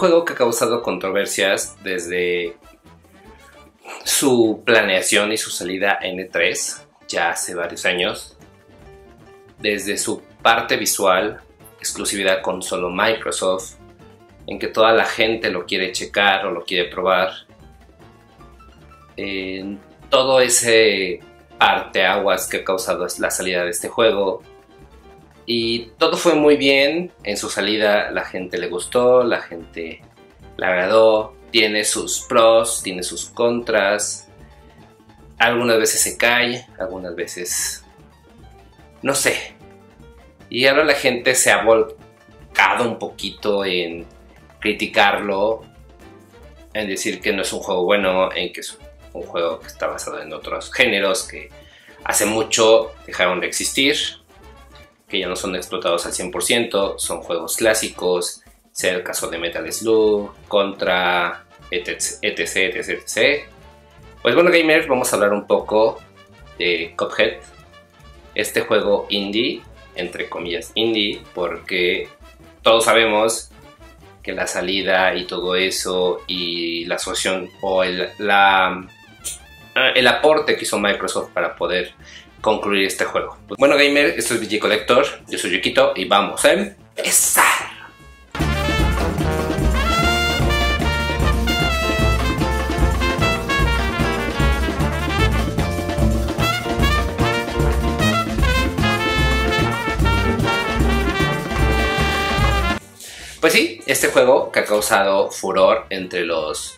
juego que ha causado controversias desde su planeación y su salida en E3, ya hace varios años. Desde su parte visual, exclusividad con solo Microsoft, en que toda la gente lo quiere checar o lo quiere probar. En todo ese aguas que ha causado la salida de este juego. Y todo fue muy bien. En su salida la gente le gustó, la gente le agradó. Tiene sus pros, tiene sus contras. Algunas veces se cae, algunas veces... No sé. Y ahora la gente se ha volcado un poquito en criticarlo, en decir que no es un juego bueno, en que es un juego que está basado en otros géneros que hace mucho dejaron de existir, que ya no son explotados al 100%, son juegos clásicos, sea el caso de Metal Slug, Contra, etc, etc, etc, Pues bueno gamers, vamos a hablar un poco de Cuphead, este juego indie, entre comillas indie, porque todos sabemos que la salida y todo eso y la asociación o el, la, el aporte que hizo Microsoft para poder concluir este juego. Bueno gamer, esto es VG Collector, yo soy Yukito y vamos a empezar. Pues sí, este juego que ha causado furor entre los.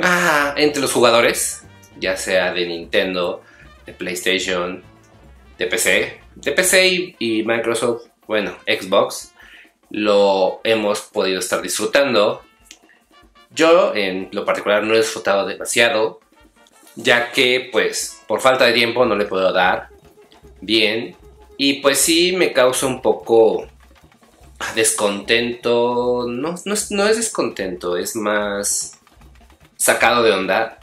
Ah, entre los jugadores, ya sea de Nintendo, de PlayStation, de PC, de PC y, Microsoft, bueno, Xbox, lo hemos podido estar disfrutando. Yo en lo particular no he disfrutado demasiado, ya que pues por falta de tiempo no le puedo dar bien y pues sí me causa un poco descontento, no, no, es, descontento, es más sacado de onda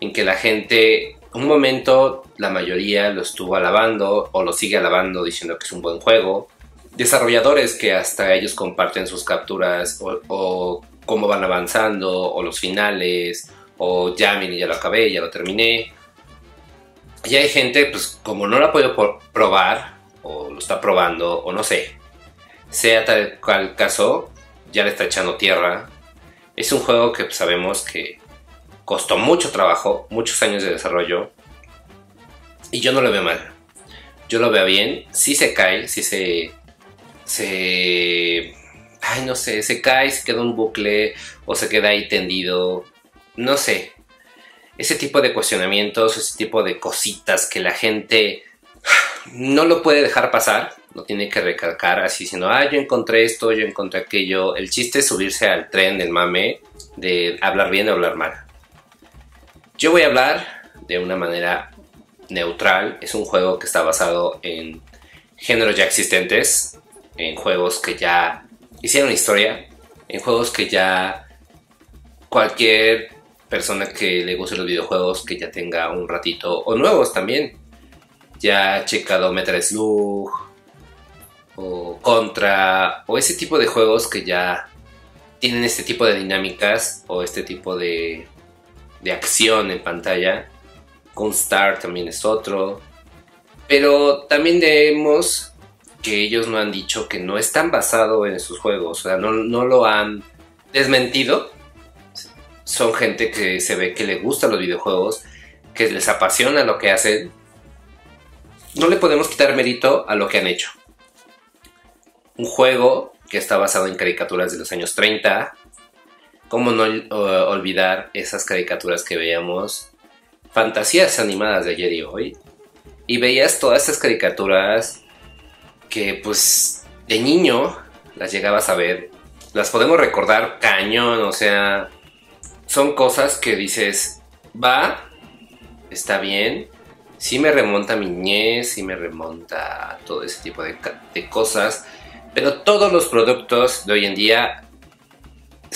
en que la gente, un momento la mayoría lo estuvo alabando o lo sigue alabando diciendo que es un buen juego. Desarrolladores que hasta ellos comparten sus capturas o, cómo van avanzando o los finales o ya, mire, ya lo acabé, ya lo terminé. Y hay gente, pues como no lo ha podido probar o lo está probando o no sé, sea tal cual caso, ya le está echando tierra. Es un juego que sabemos que costó mucho trabajo, muchos años de desarrollo. Y yo no lo veo mal. Yo lo veo bien. Si se cae, si se. Se. Ay, no sé, se cae, se queda un bucle o se queda ahí tendido. No sé. Ese tipo de cuestionamientos, ese tipo de cositas que la gente no lo puede dejar pasar no tiene que recalcar así diciendo, ah, yo encontré esto, yo encontré aquello. El chiste es subirse al tren del mame de hablar bien o hablar mal. Yo voy a hablar de una manera neutral. Es un juego que está basado en géneros ya existentes, en juegos que ya hicieron historia, en juegos que ya cualquier persona que le guste los videojuegos, que ya tenga un ratito, o nuevos también, ya ha checado Metal Slug, o Contra, o ese tipo de juegos que ya tienen este tipo de dinámicas o este tipo de, de acción en pantalla. Star también es otro. Pero también vemos que ellos no han dicho que no están basados en sus juegos, o sea, no, no lo han desmentido. Son gente que se ve que le gustan los videojuegos, que les apasiona lo que hacen. No le podemos quitar mérito a lo que han hecho un juego que está basado en caricaturas de los años 30. ¿Cómo no olvidar esas caricaturas que veíamos? Fantasías animadas de ayer y hoy. Y veías todas esas caricaturas que pues de niño las llegabas a ver. Las podemos recordar cañón, o sea, son cosas que dices, va, está bien, sí me remonta mi niñez, sí me remonta todo ese tipo de cosas pero todos los productos de hoy en día,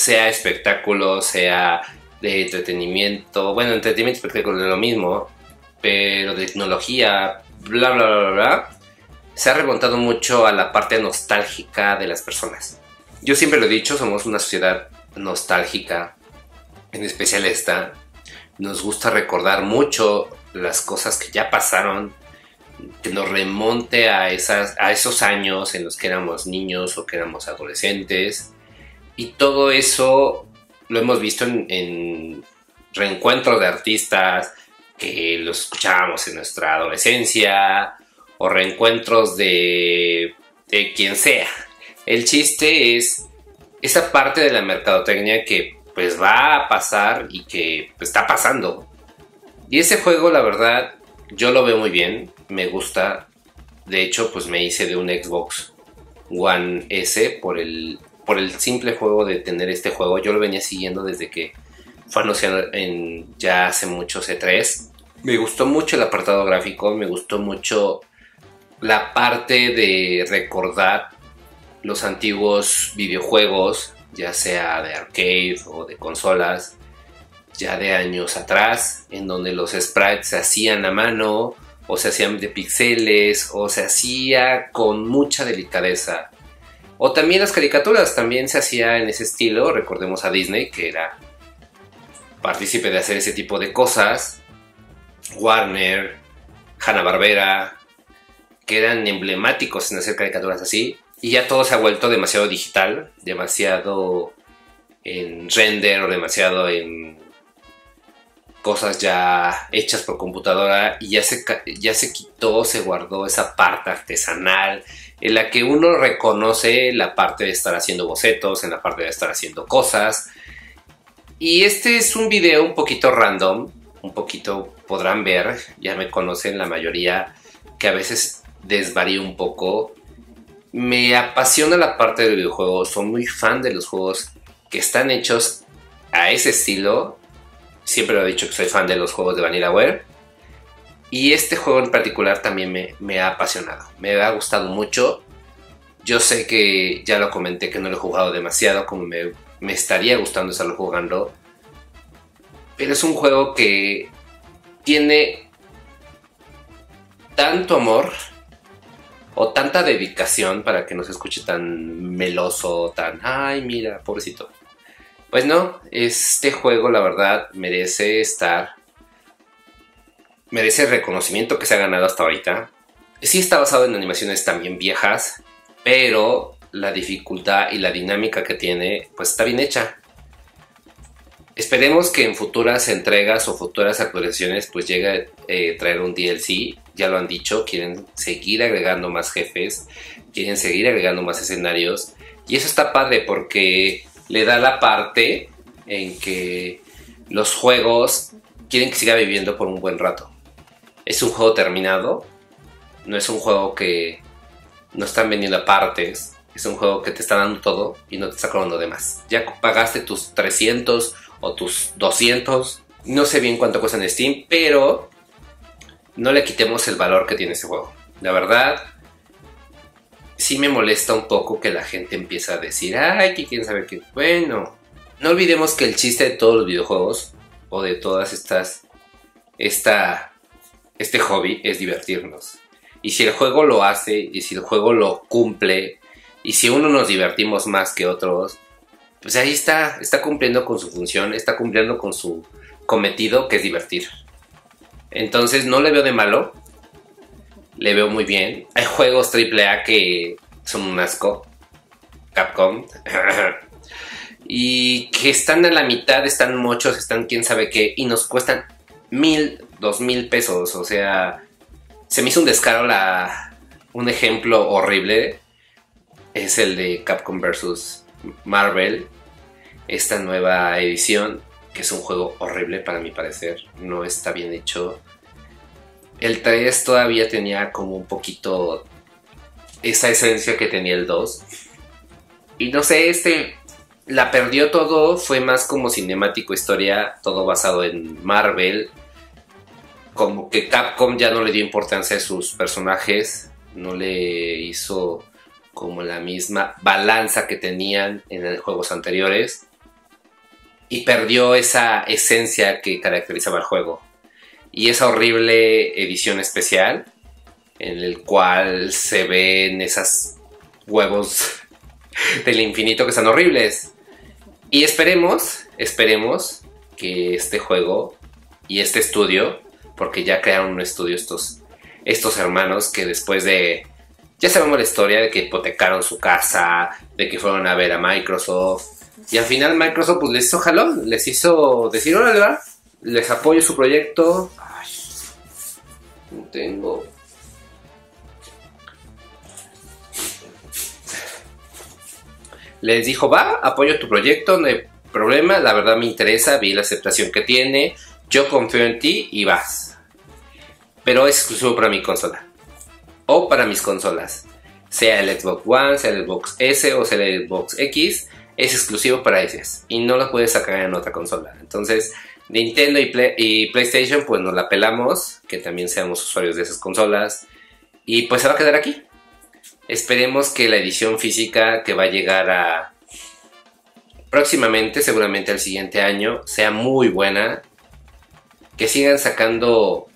sea espectáculo, sea de entretenimiento, bueno, entretenimiento espectáculo es lo mismo, pero de tecnología, bla, bla, bla, bla, se ha remontado mucho a la parte nostálgica de las personas. Yo siempre lo he dicho, somos una sociedad nostálgica, en especial esta. Nos gusta recordar mucho las cosas que ya pasaron, que nos remonte a, esas, a esos años en los que éramos niños o que éramos adolescentes. Y todo eso lo hemos visto en, reencuentros de artistas que los escuchábamos en nuestra adolescencia o reencuentros de, de quien sea. El chiste es esa parte de la mercadotecnia que pues va a pasar y que pues, está pasando. Y ese juego, la verdad, yo lo veo muy bien, me gusta. De hecho, pues me hice de un Xbox One S por el, por el simple juego de tener este juego. Yo lo venía siguiendo desde que fue anunciado en ya hace mucho C3. Me gustó mucho el apartado gráfico, me gustó mucho la parte de recordar los antiguos videojuegos, ya sea de arcade o de consolas, ya de años atrás, en donde los sprites se hacían a mano, o se hacían de píxeles, o se hacía con mucha delicadeza. O también las caricaturas también se hacía en ese estilo, recordemos a Disney, que era partícipe de hacer ese tipo de cosas, Warner, Hanna-Barbera, que eran emblemáticos en hacer caricaturas así, y ya todo se ha vuelto demasiado digital, demasiado en render o demasiado en cosas ya hechas por computadora y ya se, ya se quitó, se guardó esa parte artesanal en la que uno reconoce la parte de estar haciendo bocetos, en la parte de estar haciendo cosas. Y este es un video un poquito random, un poquito podrán ver, ya me conocen la mayoría, que a veces desvarío un poco. Me apasiona la parte del videojuego, soy muy fan de los juegos que están hechos a ese estilo Siempre lo he dicho que soy fan de los juegos de VanillaWare. Y este juego en particular también me, ha apasionado. Me ha gustado mucho. Yo sé que ya lo comenté que no lo he jugado demasiado como me, me estaría gustando estarlo jugando. Pero es un juego que tiene tanto amor o tanta dedicación para que no se escuche tan meloso, tan, ay, mira, pobrecito. Pues no, este juego la verdad merece estar, merece el reconocimiento que se ha ganado hasta ahorita. Sí está basado en animaciones también viejas, pero la dificultad y la dinámica que tiene pues está bien hecha. Esperemos que en futuras entregas o futuras actualizaciones pues llegue a eh, traer un DLC. Ya lo han dicho, quieren seguir agregando más jefes, quieren seguir agregando más escenarios. Y eso está padre porque le da la parte en que los juegos quieren que siga viviendo por un buen rato. Es un juego terminado, no es un juego que no están vendiendo a partes, es un juego que te está dando todo y no te está cobrando de más. Ya pagaste tus 300 o tus 200, no sé bien cuánto cuesta en Steam, pero no le quitemos el valor que tiene ese juego. La verdad, sí me molesta un poco que la gente empiece a decir, ay, que quién sabe qué. Bueno, no olvidemos que el chiste de todos los videojuegos o de todas estas, esta, este hobby es divertirnos. Y si el juego lo hace y si el juego lo cumple y si uno nos divertimos más que otros, pues ahí está, está cumpliendo con su función, está cumpliendo con su cometido que es divertir. Entonces no le veo de malo le veo muy bien. Hay juegos AAA que son un asco. Capcom. y que están a la mitad, están muchos, están quién sabe qué, y nos cuestan mil, dos mil pesos. O sea, se me hizo un descaro la. Un ejemplo horrible es el de Capcom vs. Marvel. Esta nueva edición, que es un juego horrible para mi parecer. No está bien hecho el 3 todavía tenía como un poquito esa esencia que tenía el 2. Y no sé, este la perdió todo, fue más como cinemático historia, todo basado en Marvel. Como que Capcom ya no le dio importancia a sus personajes, no le hizo como la misma balanza que tenían en los juegos anteriores. Y perdió esa esencia que caracterizaba el juego y esa horrible edición especial en el cual se ven esas huevos del infinito que están horribles. Y esperemos, esperemos que este juego y este estudio, porque ya crearon un estudio estos, estos hermanos que después de... Ya sabemos la historia de que hipotecaron su casa, de que fueron a ver a Microsoft. Y al final Microsoft pues les hizo jalón, les hizo decir, órale, les apoyo su proyecto. Ay, no tengo les dijo, va, apoyo tu proyecto, no hay problema, la verdad me interesa, vi la aceptación que tiene, yo confío en ti y vas. Pero es exclusivo para mi consola. O para mis consolas. Sea el Xbox One, sea el Xbox S o sea el Xbox X, es exclusivo para ellas. Y no lo puedes sacar en otra consola. Entonces, Nintendo y, PlayStation, pues nos la pelamos, que también seamos usuarios de esas consolas. Y pues se va a quedar aquí. Esperemos que la edición física que va a llegar a próximamente, seguramente al siguiente año, sea muy buena. Que sigan sacando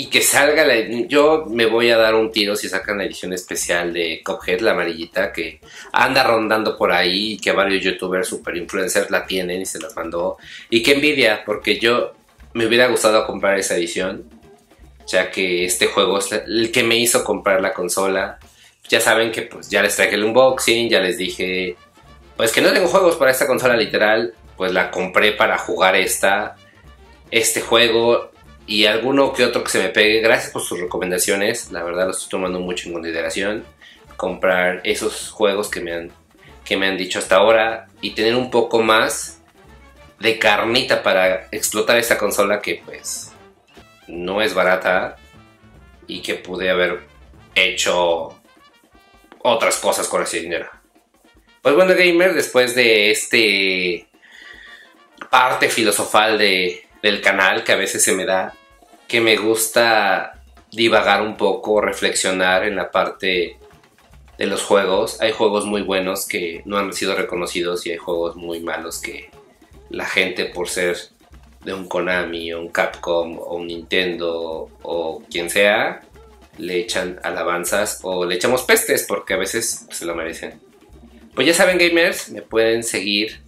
y que salga la... Yo me voy a dar un tiro si sacan la edición especial de Cuphead, la amarillita, que anda rondando por ahí y que varios youtubers super influencers la tienen y se la mandó. Y que envidia, porque yo me hubiera gustado comprar esa edición, ya que este juego es el que me hizo comprar la consola ya saben que pues ya les traje el unboxing, ya les dije, pues que no tengo juegos para esta consola literal, pues la compré para jugar esta, este juego y alguno que otro que se me pegue. Gracias por sus recomendaciones, la verdad lo estoy tomando mucho en consideración. Comprar esos juegos que me han, que me han dicho hasta ahora y tener un poco más de carnita para explotar esta consola que pues no es barata y que pude haber hecho otras cosas con ese dinero. Pues bueno, gamer, después de este parte filosofal de, del canal que a veces se me da, que me gusta divagar un poco, reflexionar en la parte de los juegos. Hay juegos muy buenos que no han sido reconocidos y hay juegos muy malos que la gente por ser de un Konami o un Capcom o un Nintendo o quien sea, le echan alabanzas o le echamos pestes porque a veces se lo merecen. Pues ya saben gamers, me pueden seguir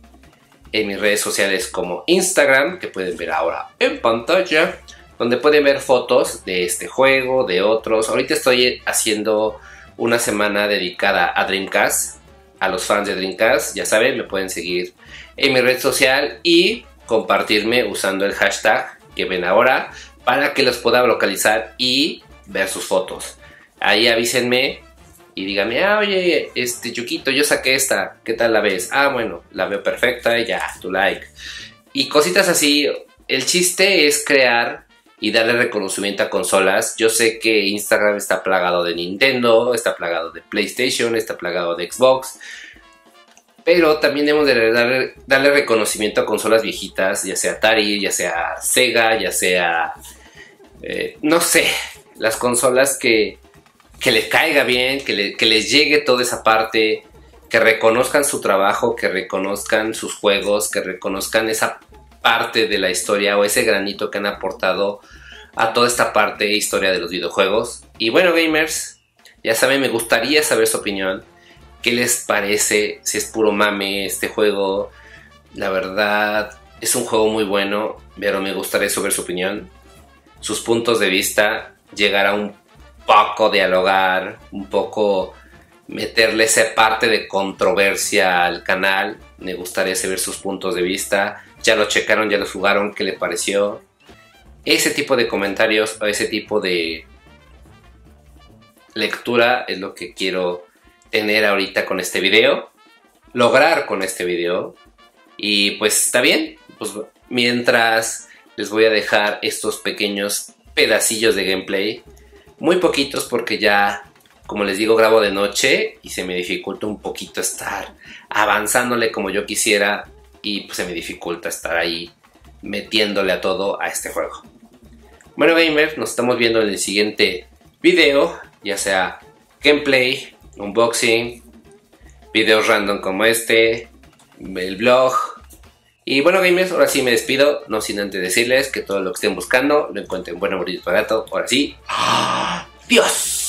en mis redes sociales como Instagram, que pueden ver ahora en pantalla, donde pueden ver fotos de este juego, de otros. Ahorita estoy haciendo una semana dedicada a Dreamcast, a los fans de Dreamcast, ya saben, me pueden seguir en mi red social y compartirme usando el hashtag que ven ahora para que los pueda localizar y ver sus fotos. Ahí avísenme y díganme, ah, oye, este Yuquito, yo saqué esta, ¿qué tal la ves? Ah, bueno, la veo perfecta ya, tu like. Y cositas así. El chiste es crear y darle reconocimiento a consolas. Yo sé que Instagram está plagado de Nintendo, está plagado de PlayStation, está plagado de Xbox. Pero también debemos de darle, reconocimiento a consolas viejitas, ya sea Atari, ya sea Sega, ya sea... Eh, no sé, las consolas que, que les caiga bien, que, que les llegue toda esa parte, que reconozcan su trabajo, que reconozcan sus juegos, que reconozcan esa parte de la historia o ese granito que han aportado a toda esta parte de historia de los videojuegos. Y bueno, gamers, ya saben, me gustaría saber su opinión. ¿Qué les parece? Si es puro mame este juego. La verdad, es un juego muy bueno, pero me gustaría saber su opinión, sus puntos de vista llegar a un poco dialogar, un poco meterle esa parte de controversia al canal. Me gustaría saber sus puntos de vista. Ya lo checaron, ya lo jugaron, ¿qué le pareció? Ese tipo de comentarios o ese tipo de lectura es lo que quiero tener ahorita con este video. Lograr con este video. Y pues está bien. Pues mientras les voy a dejar estos pequeños pedacillos de gameplay. Muy poquitos porque ya, como les digo, grabo de noche y se me dificulta un poquito estar avanzándole como yo quisiera y pues se me dificulta estar ahí metiéndole a todo a este juego. Bueno gamers, nos estamos viendo en el siguiente video, ya sea gameplay, unboxing, videos random como este, el blog, y bueno, gamers, ahora sí me despido, no sin antes decirles que todo lo que estén buscando lo encuentren bueno, bonito, barato. Ahora sí, ¡Dios!